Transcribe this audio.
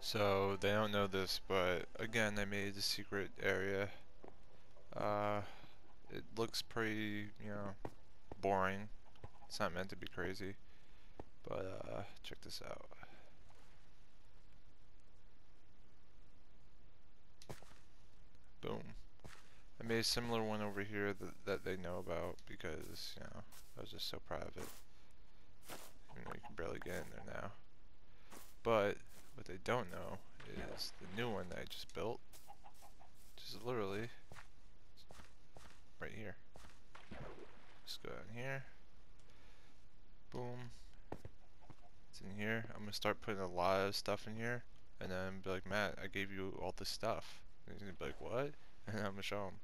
So they don't know this, but again, I made a secret area. Uh, it looks pretty, you know, boring. It's not meant to be crazy, but uh, check this out. Boom. I made a similar one over here that, that they know about because, you know, I was just so proud of it. Even though you can barely get in there now. But what they don't know is the new one that I just built, which is literally right here. Just go down here. Boom. It's in here. I'm gonna start putting a lot of stuff in here, and then be like, Matt, I gave you all this stuff. And he's gonna be like, what? And I'm gonna show him.